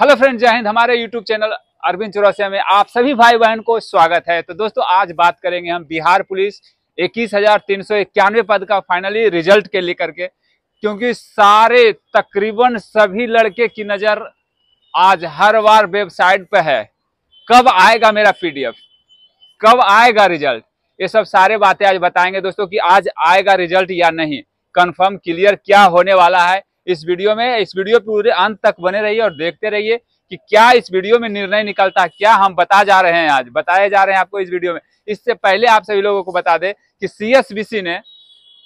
Hello friend जय हिंद। हमारे YouTube channel Arvind Chaurasia में आप सभी भाई बहन को स्वागत है। तो दोस्तों, आज बात करेंगे हम बिहार पुलिस इक्कीस पद का फाइनली रिज़ल्ट के लेकर के, क्योंकि सारे, तकरीबन सभी लड़के की नज़र आज हर बार वेबसाइट पर है। कब आएगा मेरा पीडीएफ कब आएगा रिज़ल्ट ये सब सारे बातें आज बताएँगे दोस्तों कि आज आएगा रिज़ल्ट या नहीं। कंफर्म क्लियर क्या होने वाला है? इस वीडियो में, इस वीडियो पूरे अंत तक बने रहिए और देखते रहिए कि क्या इस वीडियो में निर्णय निकलता है, क्या हम बता जा रहे हैं आज, बताए जा रहे हैं आपको इस वीडियो में। इससे पहले आप सभी लोगों को बता दें कि सीएसबीसी ने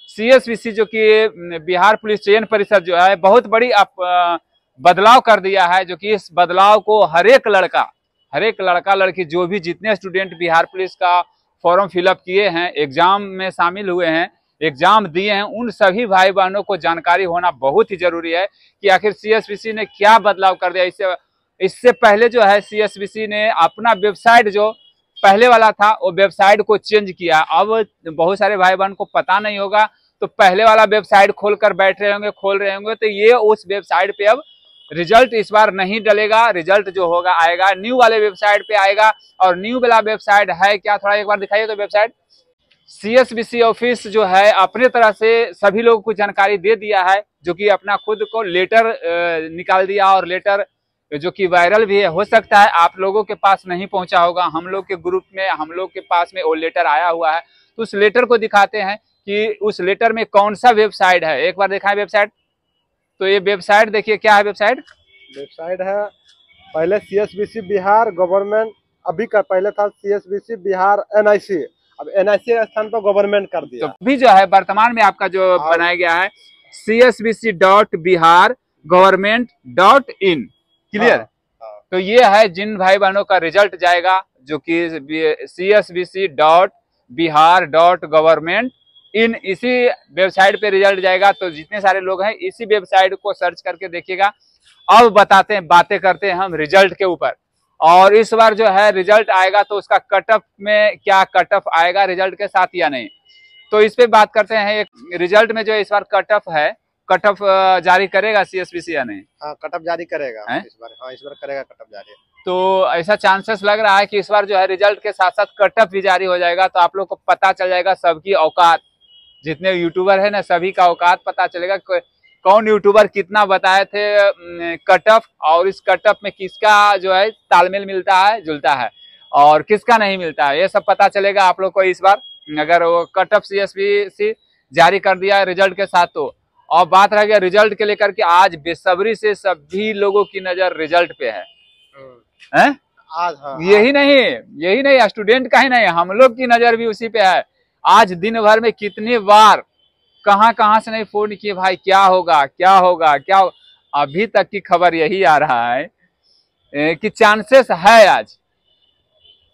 सीएसबीसी जो कि बिहार पुलिस चयन परिषद जो है, बहुत बड़ी आप बदलाव कर दिया है, जो कि इस बदलाव को हर एक लड़का, हर एक लड़का, लड़की जो भी जितने स्टूडेंट बिहार पुलिस का फॉर्म फिलअप किए हैं एग्ज़ाम में शामिल हुए हैं एग्ज़ाम दिए हैं, उन सभी भाई बहनों को जानकारी होना बहुत ही ज़रूरी है कि आखिर सीएसबीसी ने क्या बदलाव कर दिया। इससे इससे पहले जो है सीएसबीसी ने अपना वेबसाइट जो पहले वाला था, वो वेबसाइट को चेंज किया। अब बहुत सारे भाई बहन को पता नहीं होगा तो पहले वाला वेबसाइट खोल कर बैठ रहे होंगे, खोल रहे होंगे तो ये उस वेबसाइट पे अब रिज़ल्ट इस बार नहीं डलेगा। रिज़ल्ट जो होगा, आएगा, न्यू वाले वेबसाइट पे आएगा। और न्यू वाला वेबसाइट है क्या? थोड़ा एक बार दिखाइए तो वेबसाइट। सीएसबीसी ऑफ़िस जो है, अपने तरह से सभी लोगों को जानकारी दे दिया है, जो कि अपना खुद को लेटर निकाल दिया और लेटर जो कि वायरल भी है हो सकता है। आप लोगों के पास नहीं पहुँचा होगा। हम लोग के ग्रुप में, हम लोग के पास में वो लेटर आया हुआ है। तो उस लेटर को दिखाते हैं कि उस लेटर में कौन सा वेबसाइट है। एक बार दिखाएँ वेबसाइट तो ये वेबसाइट देखिए, क्या है वेबसाइट वेबसाइट है, पहले CSBC बिहार गवर्नमेंट, अभी का पहले था सी बिहार एनआईसी अब एनआईसी स्थान पर गवर्नमेंट कर दिया। तो अभी जो है वर्तमान में आपका जो बनाया गया है C S B C dot Bihar government dot in clear तो ये है जिन भाई बहनों का रिज़ल्ट जाएगा जो कि C S B C dot Bihar dot government in इसी वेबसाइट पे रिज़ल्ट जाएगा तो जितने सारे लोग हैं इसी वेबसाइट को सर्च करके देखिएगा। अब बताते हैं बातें करते हैं हम रिज़ल्ट के ऊपर। और इस बार जो है रिज़ल्ट आएगा तो उसका कट ऑफ़ में क्या कट ऑफ़ आएगा रिज़ल्ट के साथ या नहीं? तो इस पे बात करते हैं एक रिज़ल्ट में जो इस बार कट ऑफ़ है कट ऑफ़ जारी करेगा सीएसपीसी या नहीं? हाँ ऑफ़ जारी करेगा। है? इस बार हाँ इस बार करेगा कटअप जारी। तो ऐसा चांसेस लग रहा है कि इस बार जो है रिज़ल्ट के साथ साथ कट ऑफ़ भी जारी हो जाएगा तो आप लोग को पता चल जाएगा सबकी औकात। जितने यूट्यूबर है ना सभी का औकात पता चलेगा कौन यूट्यूबर कितना बताए थे कटअप और इस कटअप में किसका जो है तालमेल मिलता है जुलता है और किसका नहीं मिलता है ये सब पता चलेगा आप लोग को इस बार। अगर वो सी एस सी जारी कर दिया है रिज़ल्ट के साथ तो। और बात रह गया रिज़ल्ट के लेकर के आज बेसब्री से सभी लोगों की नज़र रिज़ल्ट पे है। हम्म। हैं? आज हाँ, यही नहीं यही नहीं स्टूडेंट का ही नहीं हम लोग की नज़र भी उसी पे है। आज दिन भर में कितनी बार कहाँ कहाँ से नहीं फ़ोन किए? भाई क्या होगा? क्या होगा? क्या हो... अभी तक की खबर यही आ रहा है कि चांसेस है आज।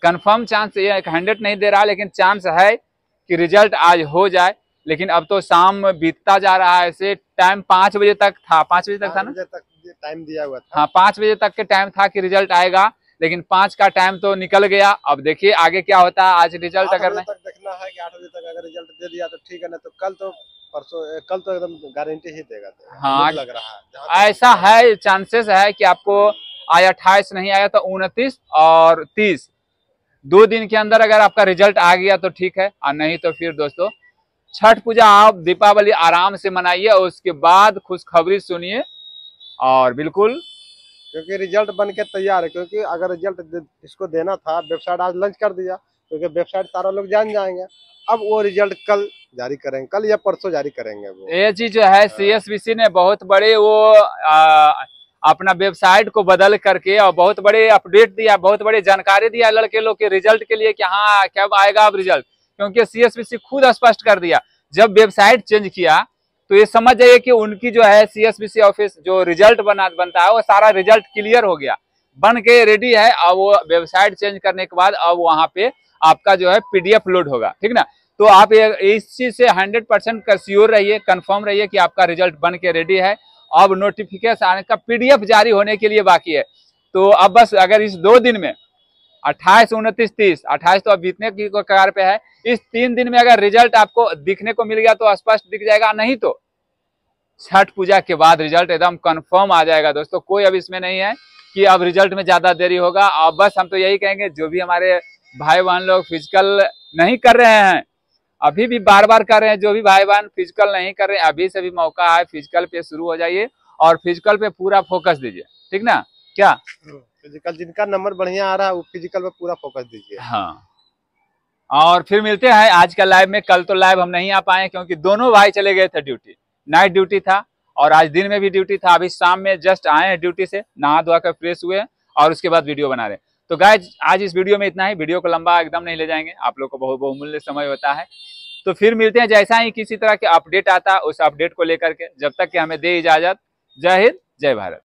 कंफर्म चांस ये हंड्रेड नहीं दे रहा लेकिन चांस है कि रिज़ल्ट आज हो जाए। लेकिन अब तो शाम बीतता जा रहा है ऐसे टाइम पाँच बजे तक था। पाँच बजे तक था ना? टाइम दिया हुआ था। हाँ पाँच बजे तक के टाइम था कि रिज़ल्ट आएगा लेकिन पाँच का टाइम तो निकल गया। अब देखिए आगे क्या होता है आज रिज़ल्ट अगर तक देखना है कि आठ बजे तक अगर रिज़ल्ट दे दिया तो ठीक है ना तो कल तो परसों कल तो एकदम गारंटी ही देगा तो। हाँ लग रहा है ऐसा है चांसेस है कि आपको आज अट्ठाईस नहीं आया तो उनतीस और तीस। दो दिन के अंदर अगर आपका रिज़ल्ट आ गया तो ठीक है और नहीं तो फिर दोस्तों छठ पूजा आप दीपावली आराम से मनाइए और उसके बाद खुशखबरी सुनिए और बिल्कुल क्योंकि रिज़ल्ट बन के तैयार है क्योंकि अगर रिज़ल्ट इसको देना था वेबसाइट आज लंच कर दिया क्योंकि वेबसाइट सारा लोग जान जाएँगे। अब वो रिज़ल्ट कल जारी करेंगे कल या परसों जारी करेंगे वो। ये चीज़ जो है सीएसबीसी ने बहुत बड़े वो आ, अपना वेबसाइट को बदल करके और बहुत बड़े अपडेट दिया बहुत बड़ी जानकारी दिया लड़के लोग के रिज़ल्ट के लिए कि हाँ कब आएगा अब रिज़ल्ट क्योंकि सीएसबीसी खुद स्पष्ट कर दिया जब वेबसाइट चेंज किया तो ये समझ जाइए कि उनकी जो है सीएसबीसी ऑफ़िस जो रिज़ल्ट बना बनता है वो सारा रिज़ल्ट क्लियर हो गया। बन के रेडी है अब वो वेबसाइट चेंज करने के बाद अब वहाँ पे आपका जो है पीडीएफ लोड होगा, ठीक ना? तो आप इस चीज़ से हंड्रेड परसेंट श्योर रहिए कंफर्म रहिए कि आपका रिज़ल्ट बन के रेडी है। अब नोटिफिकेशन आने का पीडीएफ जारी होने के लिए बाकी है। तो अब बस अगर इस दो दिन में, अट्ठाईस, उनतीस, तीस, अट्ठाईस तो अब बीतने की कगार पे है। इस तीन दिन में अगर रिज़ल्ट आपको दिखने को मिल गया तो स्पष्ट दिख जाएगा, नहीं तो छठ पूजा के बाद रिज़ल्ट एकदम कंफर्म आ जाएगा। दोस्तों, कोई अब इसमें नहीं है कि अब रिज़ल्ट में ज़्यादा देरी होगा। और बस हम तो यही कहेंगे, जो भी हमारे भाई बहन लोग फ़िज़िकल नहीं कर रहे हैं। अभी भी बार बार कर रहे हैं जो भी भाई बहन फ़िज़िकल नहीं कर रहे हैं अभी से भी मौका है फ़िज़िकल पे शुरू हो जाइए और फ़िज़िकल पे पूरा फोकस दीजिए। ठीक ना? क्या? फ़िज़िकल जिनका नंबर बढ़िया आ रहा है वो फ़िज़िकल पे पूरा फोकस दीजिए। हाँ। और फिर मिलते हैं आज का लाइव में। कल तो लाइव हम नहीं आ पाए क्योंकि दोनों भाई चले गए थे ड्यूटी नाइट ड्यूटी था और आज दिन में भी ड्यूटी था। अभी शाम में जस्ट आए हैं ड्यूटी से नहा धोआ कर फ्रेश हुए और उसके बाद वीडियो बना रहे हैं। तो गाय आज इस वीडियो में इतना ही। वीडियो को लंबा एकदम नहीं ले जाएँगे। आप लोग को बहुत बहुमूल्य समय होता है। तो फिर मिलते हैं जैसा ही किसी तरह के अपडेट आता उस अपडेट को लेकर के। जब तक कि हमें दे इजाज़त। जय हिंद, जय भारत।